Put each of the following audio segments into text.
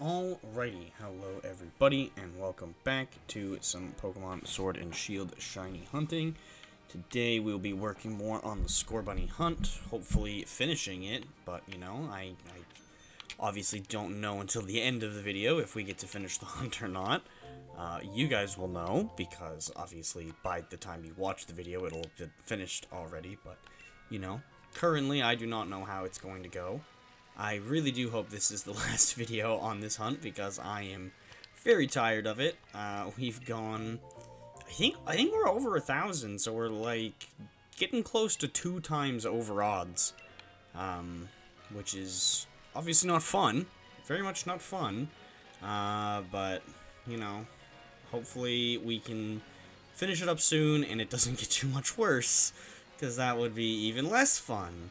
Alrighty, hello everybody, and welcome back to some Pokemon Sword and Shield Shiny Hunting. Today we'll be working more on the Scorbunny hunt, hopefully finishing it, but you know, I, I obviously don't know until the end of the video if we get to finish the hunt or not. Uh, you guys will know, because obviously by the time you watch the video it'll be finished already, but you know, currently I do not know how it's going to go. I really do hope this is the last video on this hunt because I am very tired of it. Uh, we've gone, I think, I think we're over a thousand, so we're like getting close to two times over odds, um, which is obviously not fun, very much not fun. Uh, but you know, hopefully we can finish it up soon and it doesn't get too much worse, because that would be even less fun.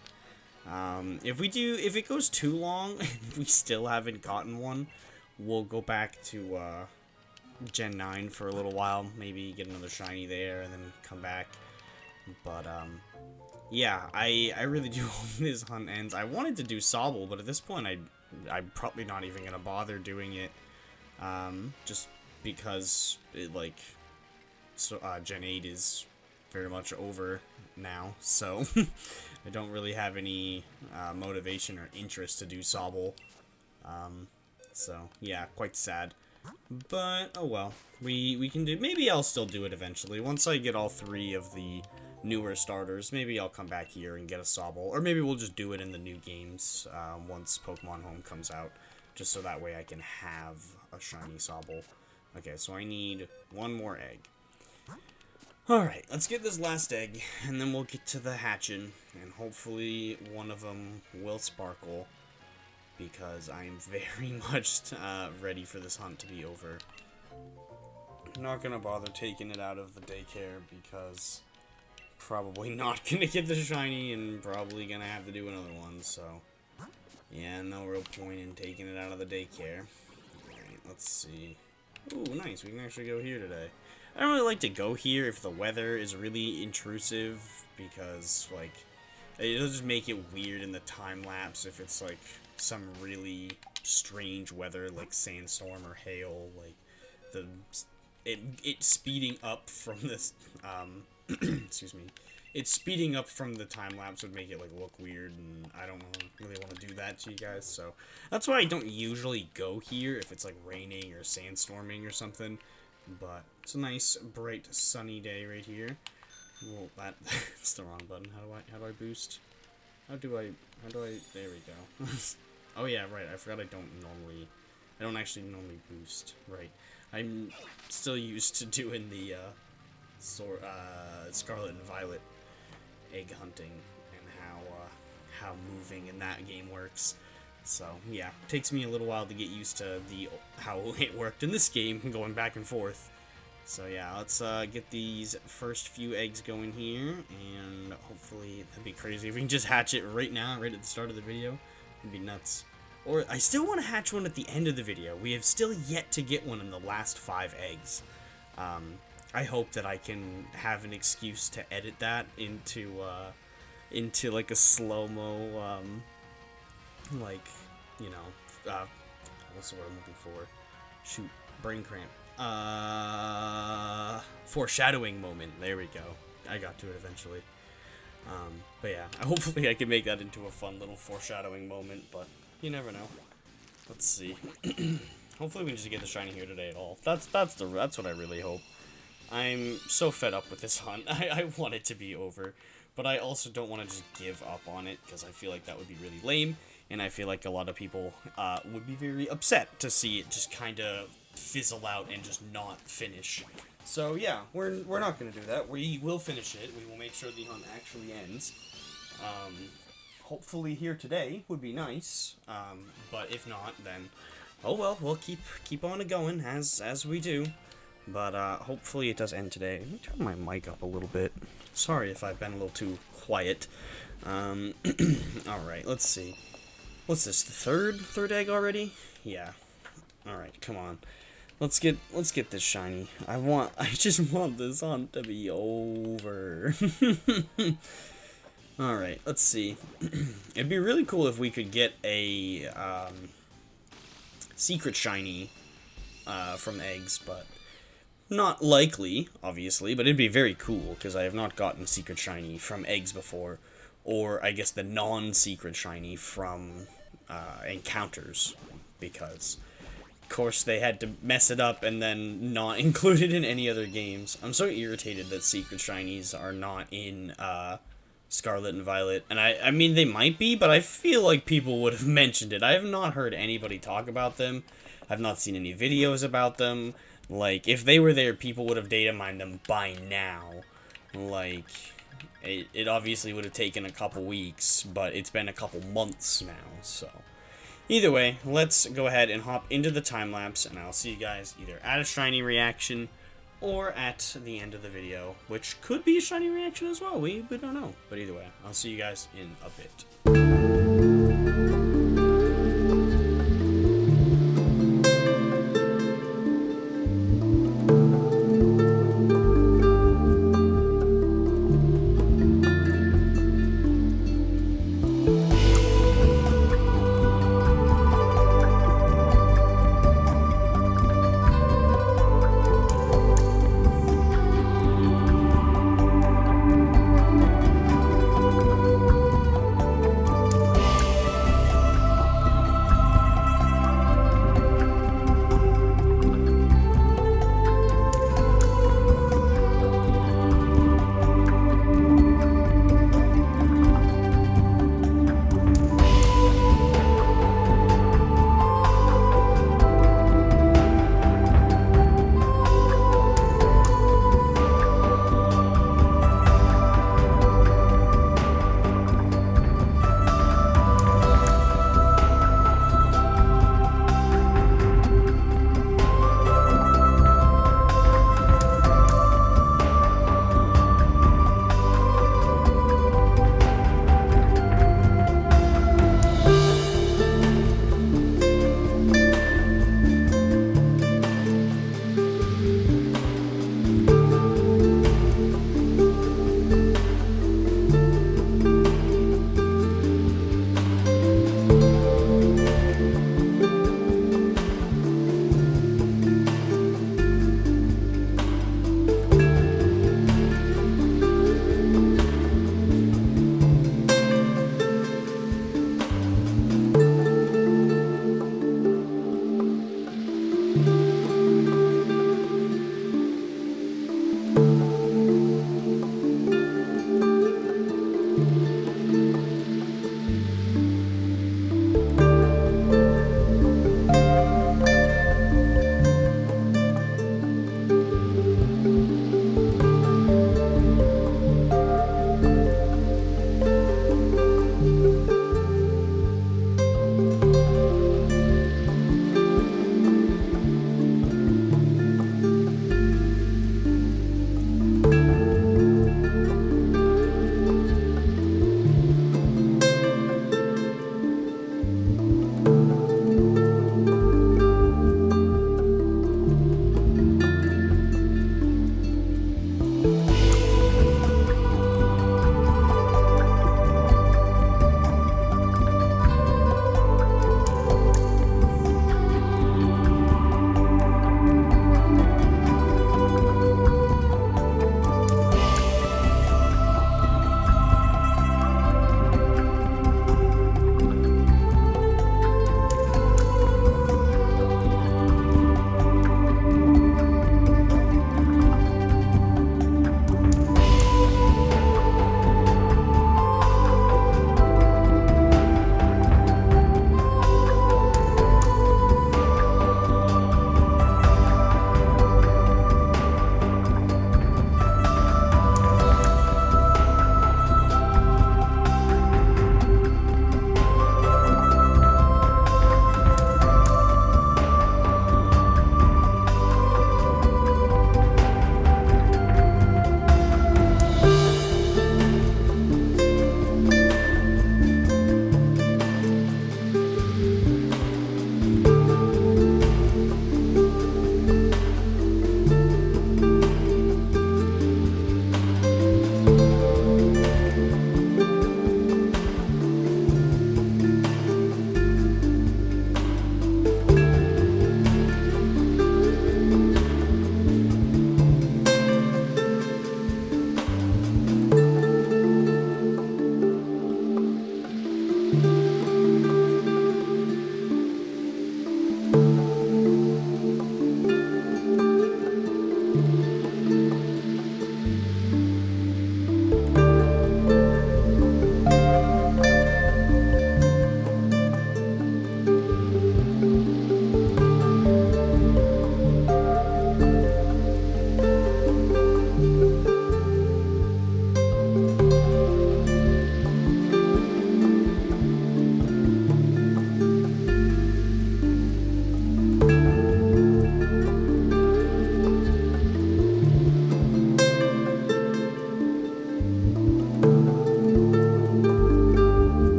Um, if we do, if it goes too long we still haven't gotten one, we'll go back to uh, Gen 9 for a little while. Maybe get another shiny there and then come back. But, um, yeah, I, I really do hope this hunt ends. I wanted to do Sobble, but at this point I, I'm probably not even going to bother doing it. Um, just because, it, like, so, uh, Gen 8 is very much over now, so I don't really have any uh, motivation or interest to do Sobble. Um, so, yeah, quite sad. But, oh well. We, we can do... Maybe I'll still do it eventually. Once I get all three of the newer starters, maybe I'll come back here and get a Sobble. Or maybe we'll just do it in the new games uh, once Pokemon Home comes out. Just so that way I can have a shiny Sobble. Okay, so I need one more egg. Alright, let's get this last egg, and then we'll get to the hatching, and hopefully one of them will sparkle, because I'm very much uh, ready for this hunt to be over. I'm not gonna bother taking it out of the daycare, because probably not gonna get the shiny, and probably gonna have to do another one, so... Yeah, no real point in taking it out of the daycare. Alright, let's see. Ooh, nice, we can actually go here today. I don't really like to go here if the weather is really intrusive because, like, it'll just make it weird in the time lapse if it's, like, some really strange weather, like sandstorm or hail, like, the, it, it speeding up from this, um, excuse me, it's speeding up from the time lapse would make it, like, look weird, and I don't really want to do that to you guys, so that's why I don't usually go here if it's, like, raining or sandstorming or something, but it's a nice, bright, sunny day right here. Well, that, that's the wrong button. How do I, how do I boost? How do I, how do I, there we go. oh yeah, right, I forgot I don't normally, I don't actually normally boost, right. I'm still used to doing the, uh, sor uh, Scarlet and Violet egg hunting and how, uh, how moving in that game works. So, yeah, takes me a little while to get used to the how it worked in this game, going back and forth. So yeah, let's uh, get these first few eggs going here, and hopefully that'd be crazy if we can just hatch it right now, right at the start of the video. It'd be nuts. Or, I still want to hatch one at the end of the video. We have still yet to get one in the last five eggs. Um, I hope that I can have an excuse to edit that into, uh, into like a slow-mo, um, like, you know, uh, what's the word I'm looking for? Shoot, brain cramp. Uh, foreshadowing moment. There we go. I got to it eventually. Um, but yeah, hopefully I can make that into a fun little foreshadowing moment, but you never know. Let's see. hopefully we just get the shiny here today at all. That's that's the that's what I really hope. I'm so fed up with this hunt. I, I want it to be over, but I also don't want to just give up on it because I feel like that would be really lame, and I feel like a lot of people uh, would be very upset to see it just kind of fizzle out and just not finish. So yeah, we're, we're not going to do that. We will finish it. We will make sure the hunt actually ends. Um, hopefully here today would be nice, um, but if not, then oh well, we'll keep keep on going as as we do. But uh, hopefully it does end today. Let me turn my mic up a little bit. Sorry if I've been a little too quiet. Um, Alright, let's see. What's this, the third? Third egg already? Yeah. Alright, come on. Let's get let's get this shiny. I want I just want this hunt to be over. Alright, let's see. It'd be really cool if we could get a um secret shiny uh, from eggs, but not likely, obviously, but it'd be very cool because I have not gotten secret shiny from eggs before, or I guess the non-secret shiny from uh, encounters, because of course they had to mess it up and then not include it in any other games. I'm so irritated that secret shinies are not in uh, Scarlet and Violet, and I I mean they might be, but I feel like people would have mentioned it. I have not heard anybody talk about them. I've not seen any videos about them. Like, if they were there, people would have data mined them by now. Like, it, it obviously would have taken a couple weeks, but it's been a couple months now, so... Either way, let's go ahead and hop into the time lapse, and I'll see you guys either at a shiny reaction or at the end of the video, which could be a shiny reaction as well. We, we don't know. But either way, I'll see you guys in a bit.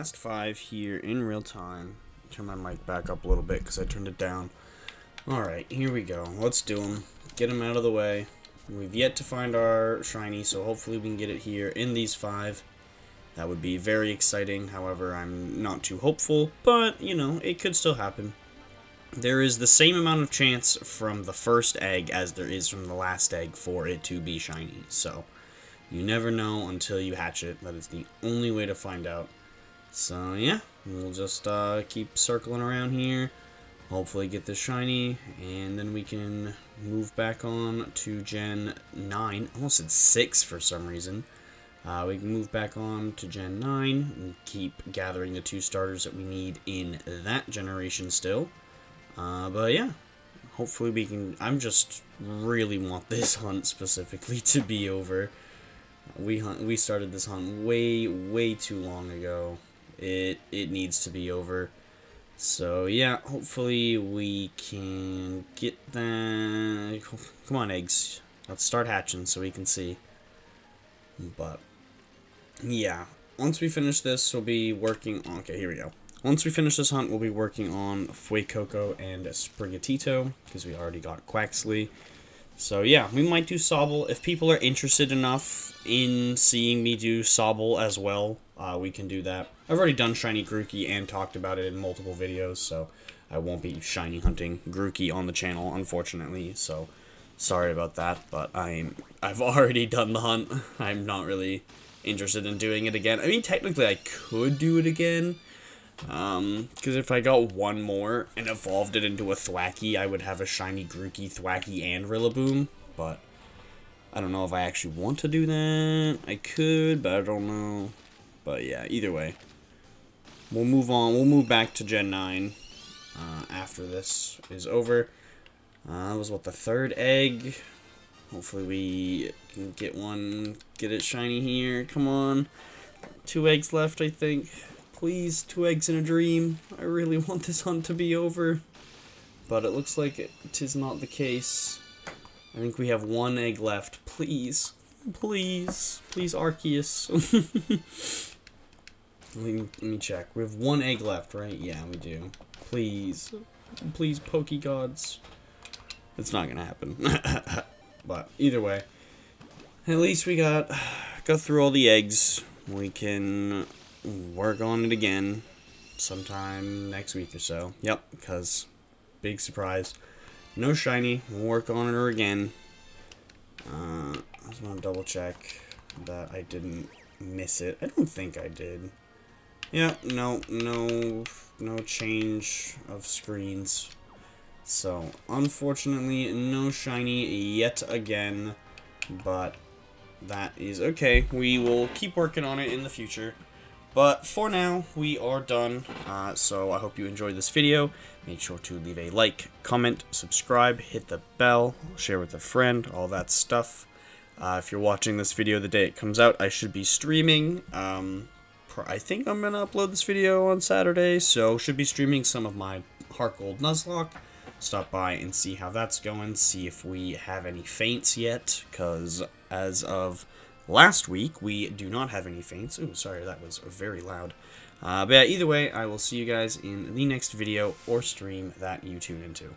Last five here in real time. Turn my mic back up a little bit because I turned it down. Alright, here we go. Let's do them. Get them out of the way. We've yet to find our shiny, so hopefully we can get it here in these five. That would be very exciting. However, I'm not too hopeful, but, you know, it could still happen. There is the same amount of chance from the first egg as there is from the last egg for it to be shiny. So, you never know until you hatch it. That is the only way to find out. So, yeah, we'll just uh, keep circling around here. Hopefully get this shiny, and then we can move back on to Gen 9. almost said 6 for some reason. Uh, we can move back on to Gen 9 and keep gathering the two starters that we need in that generation still. Uh, but yeah, hopefully we can... I'm just really want this hunt specifically to be over. We hunt. We started this hunt way, way too long ago. It it needs to be over. So yeah, hopefully we can get that. Come on, eggs. Let's start hatching so we can see. But yeah, once we finish this, we'll be working on. Okay, here we go. Once we finish this hunt, we'll be working on Fuecoco and Sprigatito because we already got Quaxly. So yeah, we might do Sobble. If people are interested enough in seeing me do Sobble as well, uh, we can do that. I've already done Shiny Grookey and talked about it in multiple videos, so I won't be shiny hunting Grookey on the channel, unfortunately, so sorry about that, but I'm, I've already done the hunt. I'm not really interested in doing it again. I mean, technically I could do it again, um, because if I got one more and evolved it into a Thwackey, I would have a shiny Grookey, Thwackey, and Rillaboom, but I don't know if I actually want to do that. I could, but I don't know. But yeah, either way. We'll move on. We'll move back to Gen 9 uh, after this is over. Uh, that was, what, the third egg? Hopefully we can get one, get it shiny here. Come on. Two eggs left, I think. Please, two eggs in a dream. I really want this hunt to be over. But it looks like it is not the case. I think we have one egg left. Please. Please. Please, Arceus. let, me, let me check. We have one egg left, right? Yeah, we do. Please. Please, Poke Gods. It's not gonna happen. but either way. At least we got got through all the eggs. We can work on it again sometime next week or so. Yep, because big surprise. No shiny. We'll work on it again. Uh, I just want to double check that I didn't miss it. I don't think I did. Yeah, no, no, no change of screens. So, unfortunately, no shiny yet again, but that is okay. We will keep working on it in the future. But for now, we are done. Uh, so I hope you enjoyed this video. Make sure to leave a like, comment, subscribe, hit the bell, share with a friend, all that stuff. Uh, if you're watching this video the day it comes out, I should be streaming. Um, I think I'm going to upload this video on Saturday, so should be streaming some of my Heart Gold Nuzlocke. Stop by and see how that's going, see if we have any faints yet, because as of last week, we do not have any faints. Ooh, sorry, that was very loud. Uh, but yeah, either way, I will see you guys in the next video or stream that you tune into.